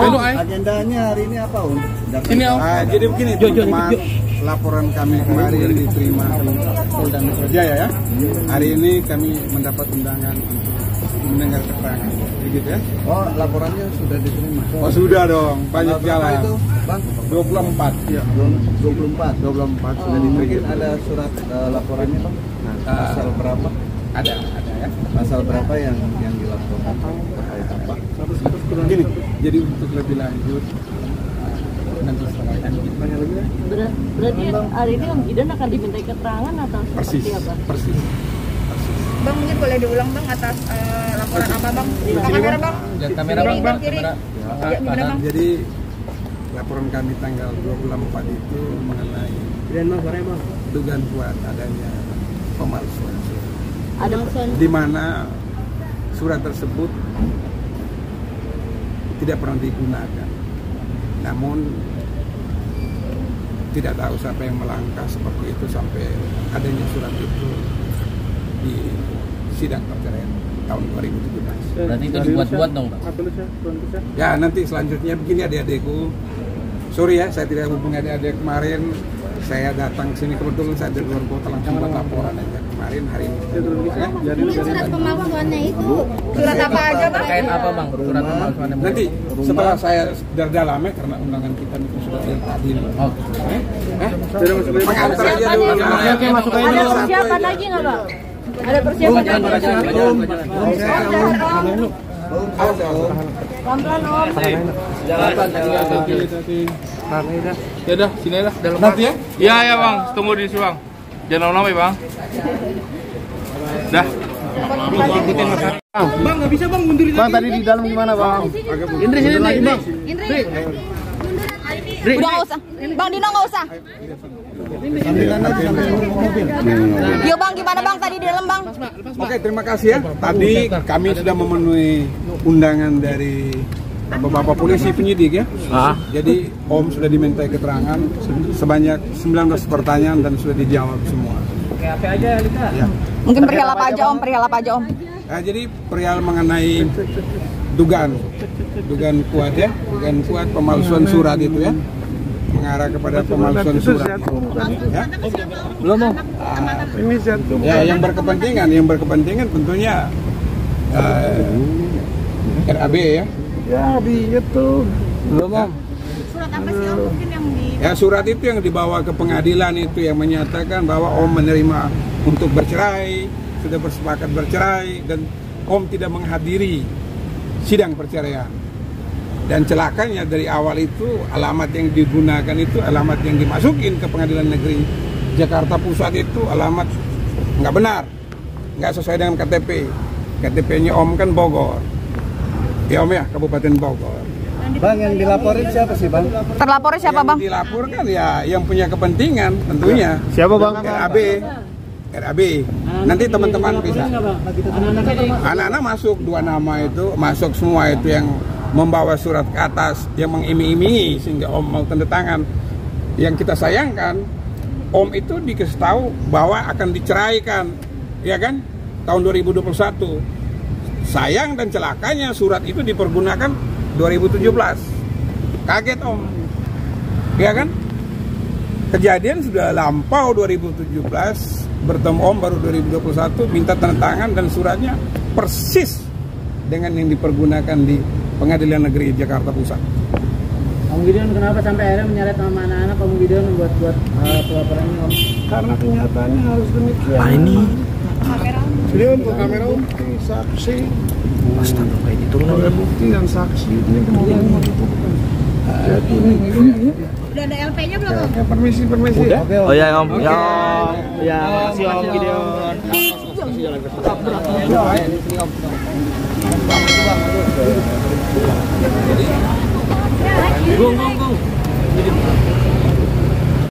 Apa itu, Ay? Agendanya hari ini apa, Om? Ini, Om. Ah, jadi begini teman-teman, laporan kami kemarin diterima di Polda Metro Jaya ya. Hari ini kami mendapat undangan untuk mendengar keterangan. Begitu ya. Oh, laporannya sudah diterima. Oh sudah dong, banyak Berapa jalan. itu, Bang? 24. Iya, 24. 24 sudah Mungkin diterima. ada surat eh, laporannya, Bang? Nah, Ah. pasal berapa? Ada, ada ya. Pasal berapa yang yang dilaporkan? Gini, jadi untuk lebih lanjut nanti setelah ini banyak lagi ya. Ber- berarti hari ini Om Gideon akan dimintai keterangan atau Persis, seperti apa? persis. Bang mungkin boleh diulang bang atas eh, laporan apa bang? Bang kamera bang. Lihat kamera Kiri, bang, bang. kiri. Kamera. Ya, gimana bang? Jadi laporan kami tanggal 24 itu mengenai dugaan kuat adanya pemalsuan. Ada di mana surat tersebut tidak pernah digunakan. Namun tidak tahu siapa yang melangkah seperti itu sampai adanya surat itu di sidang perceraian tahun 2017. Berarti itu dibuat-buat dong, Bang. Ya nanti selanjutnya begini adik-adikku Sorry ya saya tidak hubungi adik-adik kemarin Saya datang sini kebetulan saya dari luar kota langsung buat laporan aja. Kemarin hari ini. Ya. Mungkin surat pemalsuannya itu. Surat apa aja bang? Terkait apa, Bang? Surat pemalsuan yang Nanti setelah saya dari dalamnya karena undangan kita itu sudah dari tadi. Oh, Mengantar aja dulu. Ada persiapan lagi nggak Bang? Ada persiapan lagi? Awas, awas. Pelan-pelan Om. Ya udah, sini lah. Dalam Nanti ya? Iya, ya, Bang. Tunggu di situ, Bang. Jangan lama-lama ya, Bang. Dah. Bang, tadi di dalam gimana, Bang? Indri sini lagi, Bang. Indri udah nggak usah bang Dino nggak usah Yo bang gimana bang tadi di dalam bang Oke terima kasih ya Tadi kami sudah memenuhi undangan dari Bapak-bapak polisi penyidik ya. Jadi Om sudah dimintai keterangan Sebanyak 19 pertanyaan dan sudah dijawab semua. Ya. mungkin perihal apa aja om? Perihal apa aja om? Nah, jadi perihal mengenai dugaan. Dugaan kuat ya. Dugaan kuat pemalsuan surat itu ya. Mengarah kepada pemalsuan surat. Ya. Belum, ini satu ya yang berkepentingan. Yang berkepentingan tentunya eh, RAB ya Ya, di itu. Belum, Bang. Surat apa sih om? Mungkin yang di ya surat itu yang dibawa ke pengadilan itu yang menyatakan bahwa Om menerima untuk bercerai sudah bersepakat bercerai dan Om tidak menghadiri sidang perceraian. Dan celakanya dari awal itu alamat yang digunakan itu alamat yang dimasukin ke pengadilan negeri Jakarta Pusat itu alamat nggak benar nggak sesuai dengan KTP KTP-nya Om kan Bogor ya Om ya Kabupaten Bogor. Bang, yang dilaporin siapa sih, Bang? terlapornya siapa yang bang? dilaporkan ya yang punya kepentingan tentunya. Siapa, Bang? RAB RAB nanti teman-teman bisa. anak-anak masuk dua nama itu masuk semua itu yang membawa surat ke atas yang mengiming-imingi sehingga Om mau tanda tangan. Yang kita sayangkan Om itu dikasih tahu bahwa akan diceraikan ya kan? Tahun 2021 sayang dan celakanya surat itu dipergunakan 2017 kaget Om ya kan kejadian sudah lampau 2017 bertemu Om baru 2021 minta tanda tangan dan suratnya persis dengan yang dipergunakan di Pengadilan Negeri Jakarta Pusat. Om Gideon kenapa sampai akhirnya menyeret nama anak-anak Om Gideon buat buat uh, pelaporan ini Om? Karena kenyataannya harus demikian. Ini? Jadi untuk kamera bukti, saksi. Astaga, kayak gitu ada bukti dan saksi ini kemudian membutuhkan. Jadi ini, udah ada LP-nya belum om? ya permisi, permisi. Oh ya Om, ya Om, ya makasih Om Gideon. Bung, bung, bung.